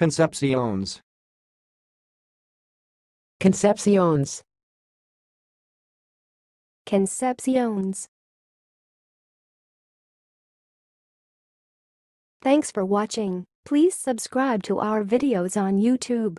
Concepciones. Concepciones. Concepciones. Thanks for watching. Please subscribe to our videos on YouTube.